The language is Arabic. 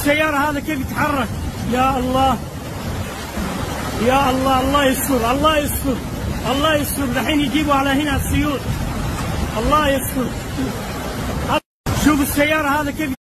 السيارة هذا كيف يتحرك؟ يا الله. يا الله الله يستر الله يستر الله يستر. الحين يجيبوا على هنا السيول. الله يستر. شوف السيارة هذا كيف